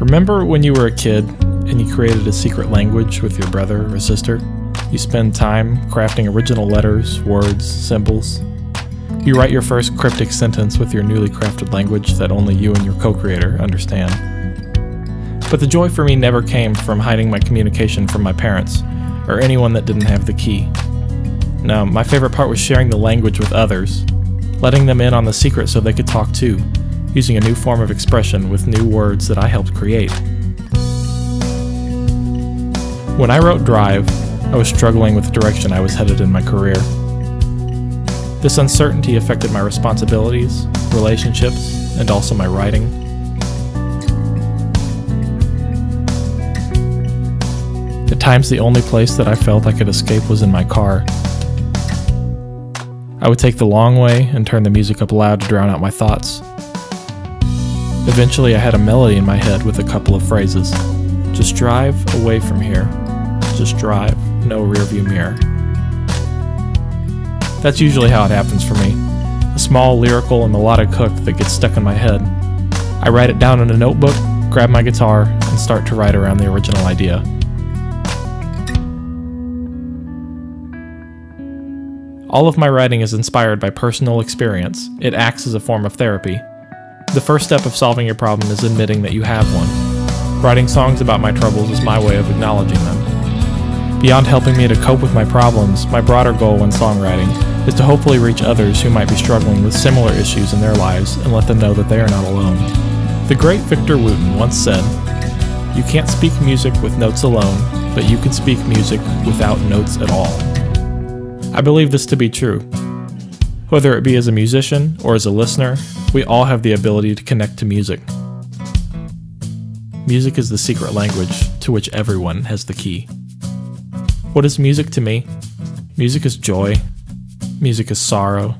Remember when you were a kid and you created a secret language with your brother or sister? You spend time crafting original letters, words, symbols. You write your first cryptic sentence with your newly crafted language that only you and your co creator understand. But the joy for me never came from hiding my communication from my parents or anyone that didn't have the key. No, my favorite part was sharing the language with others, letting them in on the secret so they could talk too, using a new form of expression with new words that I helped create. When I wrote Drive, I was struggling with the direction I was headed in my career. This uncertainty affected my responsibilities, relationships, and also my writing. Times, the only place that I felt I could escape was in my car. I would take the long way and turn the music up loud to drown out my thoughts. Eventually, I had a melody in my head with a couple of phrases Just drive away from here. Just drive, no rearview mirror. That's usually how it happens for me a small lyrical and melodic hook that gets stuck in my head. I write it down in a notebook, grab my guitar, and start to write around the original idea. All of my writing is inspired by personal experience. It acts as a form of therapy. The first step of solving your problem is admitting that you have one. Writing songs about my troubles is my way of acknowledging them. Beyond helping me to cope with my problems, my broader goal in songwriting is to hopefully reach others who might be struggling with similar issues in their lives and let them know that they are not alone. The great Victor Wooten once said, You can't speak music with notes alone, but you can speak music without notes at all. I believe this to be true. Whether it be as a musician or as a listener, we all have the ability to connect to music. Music is the secret language to which everyone has the key. What is music to me? Music is joy, music is sorrow,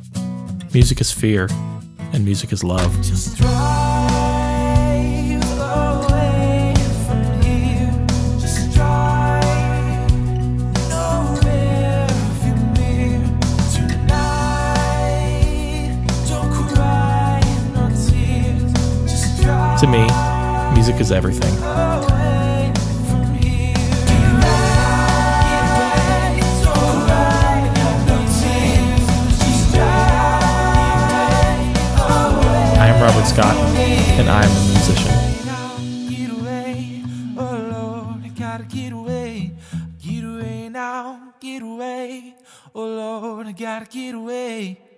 music is fear, and music is love. To me, music is everything. I am Robert Scott, and I am a musician. get away. Oh Lord, I gotta get away.